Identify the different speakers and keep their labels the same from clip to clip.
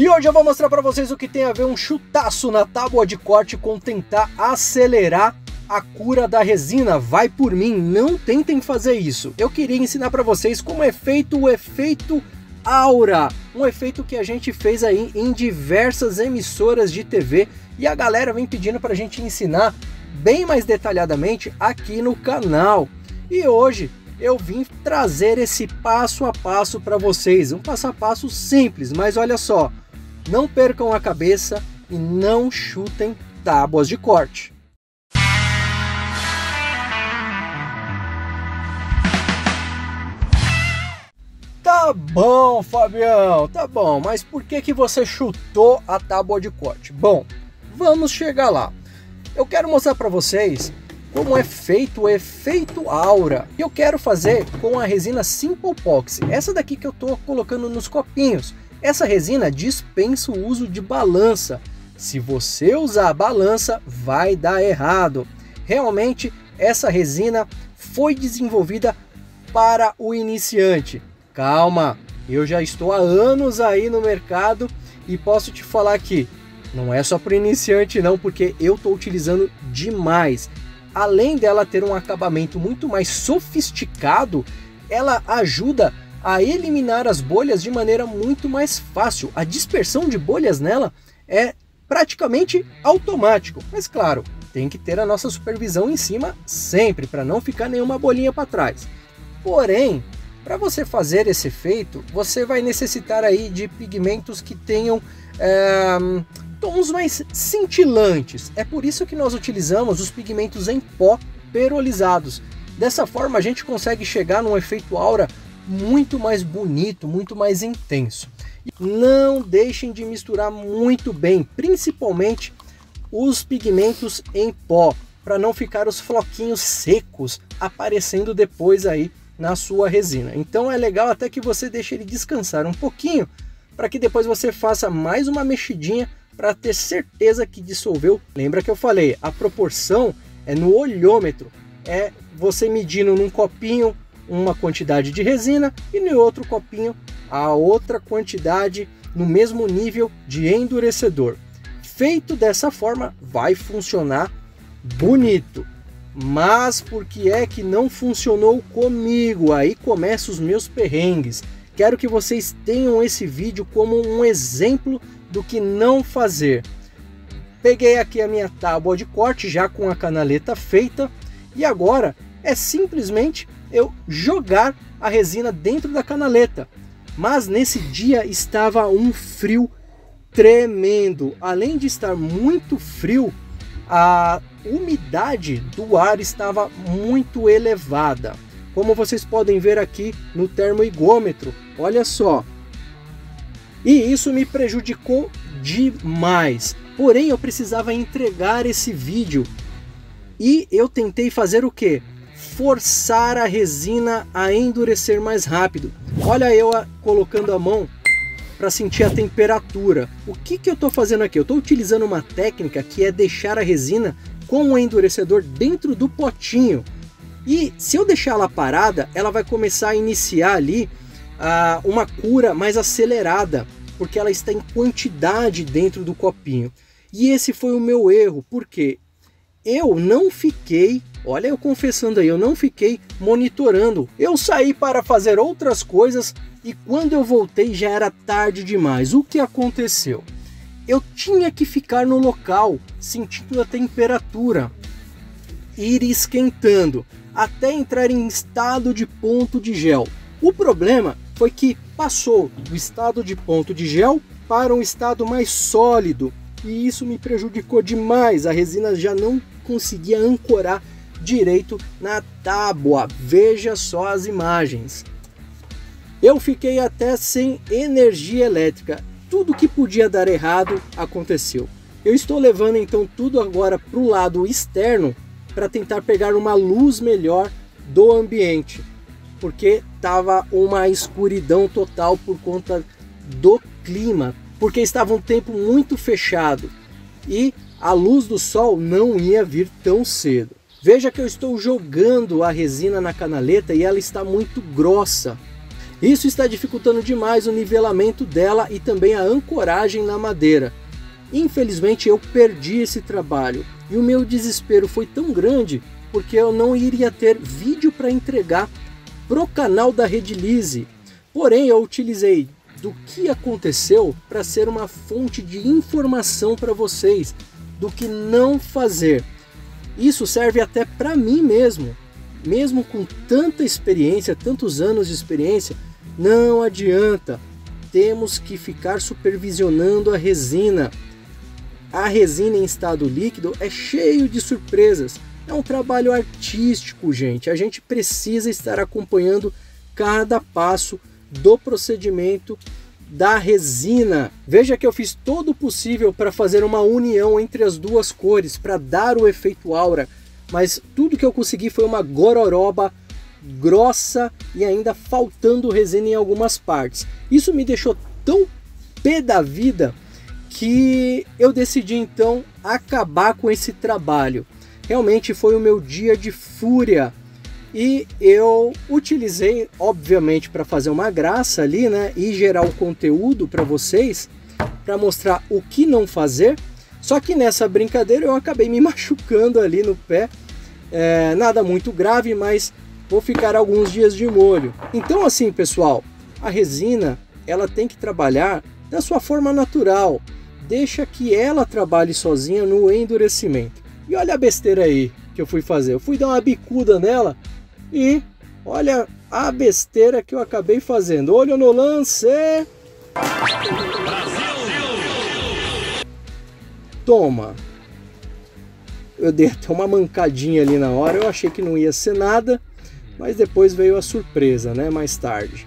Speaker 1: E hoje eu vou mostrar para vocês o que tem a ver um chutaço na tábua de corte com tentar acelerar a cura da resina. Vai por mim, não tentem fazer isso. Eu queria ensinar para vocês como é feito o efeito aura, um efeito que a gente fez aí em diversas emissoras de TV e a galera vem pedindo para a gente ensinar bem mais detalhadamente aqui no canal. E hoje eu vim trazer esse passo a passo para vocês, um passo a passo simples, mas olha só, não percam a cabeça e não chutem tábuas de corte. Tá bom, Fabião, tá bom, mas por que, que você chutou a tábua de corte? Bom, vamos chegar lá. Eu quero mostrar para vocês como é feito o efeito aura. Eu quero fazer com a resina Simple Pox, essa daqui que eu estou colocando nos copinhos. Essa resina dispensa o uso de balança. Se você usar balança, vai dar errado. Realmente, essa resina foi desenvolvida para o iniciante. Calma, eu já estou há anos aí no mercado e posso te falar que não é só para iniciante não, porque eu estou utilizando demais. Além dela ter um acabamento muito mais sofisticado, ela ajuda a eliminar as bolhas de maneira muito mais fácil. A dispersão de bolhas nela é praticamente automático, mas claro, tem que ter a nossa supervisão em cima sempre para não ficar nenhuma bolinha para trás. Porém, para você fazer esse efeito, você vai necessitar aí de pigmentos que tenham é, tons mais cintilantes. É por isso que nós utilizamos os pigmentos em pó perolizados. Dessa forma a gente consegue chegar num efeito aura muito mais bonito, muito mais intenso. Não deixem de misturar muito bem, principalmente os pigmentos em pó, para não ficar os floquinhos secos aparecendo depois aí na sua resina. Então é legal até que você deixe ele descansar um pouquinho, para que depois você faça mais uma mexidinha para ter certeza que dissolveu. Lembra que eu falei, a proporção é no olhômetro, é você medindo num copinho uma quantidade de resina e no outro copinho a outra quantidade no mesmo nível de endurecedor. Feito dessa forma, vai funcionar bonito. Mas por que é que não funcionou comigo? Aí começam os meus perrengues. Quero que vocês tenham esse vídeo como um exemplo do que não fazer. Peguei aqui a minha tábua de corte já com a canaleta feita e agora é simplesmente eu jogar a resina dentro da canaleta. Mas nesse dia estava um frio tremendo. Além de estar muito frio, a umidade do ar estava muito elevada. Como vocês podem ver aqui no termoigômetro, olha só. E isso me prejudicou demais. Porém, eu precisava entregar esse vídeo e eu tentei fazer o que? Forçar a resina a endurecer mais rápido. Olha eu colocando a mão para sentir a temperatura. O que, que eu estou fazendo aqui? Eu estou utilizando uma técnica que é deixar a resina com o endurecedor dentro do potinho. E se eu deixar ela parada, ela vai começar a iniciar ali uh, uma cura mais acelerada, porque ela está em quantidade dentro do copinho. E esse foi o meu erro, porque eu não fiquei Olha eu confessando aí, eu não fiquei monitorando. Eu saí para fazer outras coisas e quando eu voltei já era tarde demais. O que aconteceu? Eu tinha que ficar no local, sentindo a temperatura, ir esquentando, até entrar em estado de ponto de gel. O problema foi que passou do estado de ponto de gel para um estado mais sólido e isso me prejudicou demais. A resina já não conseguia ancorar direito na tábua. Veja só as imagens. Eu fiquei até sem energia elétrica. Tudo que podia dar errado aconteceu. Eu estou levando então tudo agora para o lado externo para tentar pegar uma luz melhor do ambiente, porque estava uma escuridão total por conta do clima, porque estava um tempo muito fechado e a luz do sol não ia vir tão cedo. Veja que eu estou jogando a resina na canaleta e ela está muito grossa. Isso está dificultando demais o nivelamento dela e também a ancoragem na madeira. Infelizmente eu perdi esse trabalho e o meu desespero foi tão grande porque eu não iria ter vídeo para entregar pro canal da Redilize. Porém, eu utilizei do que aconteceu para ser uma fonte de informação para vocês do que não fazer. Isso serve até para mim mesmo. Mesmo com tanta experiência, tantos anos de experiência, não adianta. Temos que ficar supervisionando a resina. A resina em estado líquido é cheio de surpresas. É um trabalho artístico, gente. A gente precisa estar acompanhando cada passo do procedimento da resina. Veja que eu fiz todo o possível para fazer uma união entre as duas cores, para dar o efeito aura, mas tudo que eu consegui foi uma gororoba grossa e ainda faltando resina em algumas partes. Isso me deixou tão pé da vida que eu decidi então acabar com esse trabalho. Realmente foi o meu dia de fúria e eu utilizei, obviamente, para fazer uma graça ali, né? E gerar o conteúdo para vocês, para mostrar o que não fazer. Só que nessa brincadeira eu acabei me machucando ali no pé. É, nada muito grave, mas vou ficar alguns dias de molho. Então, assim, pessoal, a resina ela tem que trabalhar da sua forma natural. Deixa que ela trabalhe sozinha no endurecimento. E olha a besteira aí que eu fui fazer. Eu fui dar uma bicuda nela e olha a besteira que eu acabei fazendo. Olho no lance. Toma. Eu dei até uma mancadinha ali na hora. Eu achei que não ia ser nada, mas depois veio a surpresa, né? Mais tarde.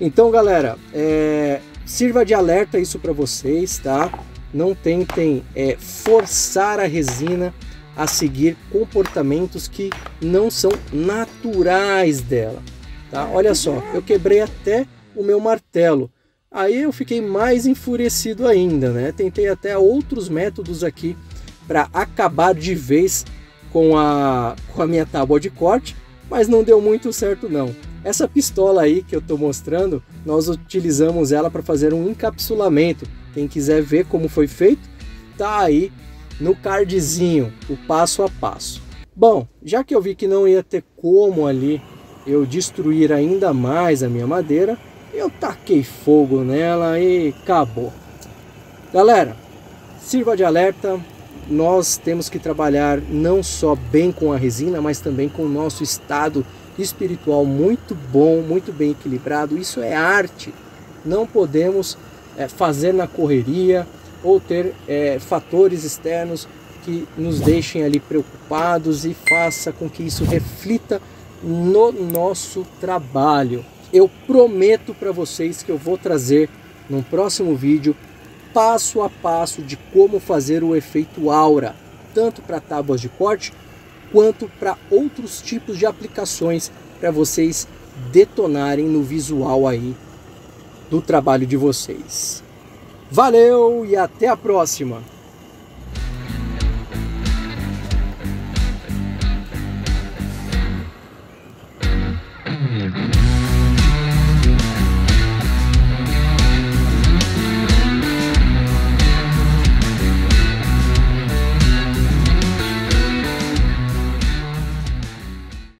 Speaker 1: Então, galera, é... sirva de alerta isso para vocês, tá? Não tentem é, forçar a resina a seguir comportamentos que não são naturais dela. Tá? Olha só, eu quebrei até o meu martelo. Aí eu fiquei mais enfurecido ainda, né? Tentei até outros métodos aqui para acabar de vez com a, com a minha tábua de corte, mas não deu muito certo não. Essa pistola aí que eu estou mostrando, nós utilizamos ela para fazer um encapsulamento. Quem quiser ver como foi feito, tá aí no cardzinho, o passo a passo. Bom, já que eu vi que não ia ter como ali eu destruir ainda mais a minha madeira, eu taquei fogo nela e acabou. Galera, sirva de alerta, nós temos que trabalhar não só bem com a resina, mas também com o nosso estado espiritual muito bom, muito bem equilibrado. Isso é arte. Não podemos é, fazer na correria, ou ter é, fatores externos que nos deixem ali preocupados e faça com que isso reflita no nosso trabalho. Eu prometo para vocês que eu vou trazer no próximo vídeo passo a passo de como fazer o efeito aura, tanto para tábuas de corte quanto para outros tipos de aplicações para vocês detonarem no visual aí do trabalho de vocês. Valeu e até a próxima!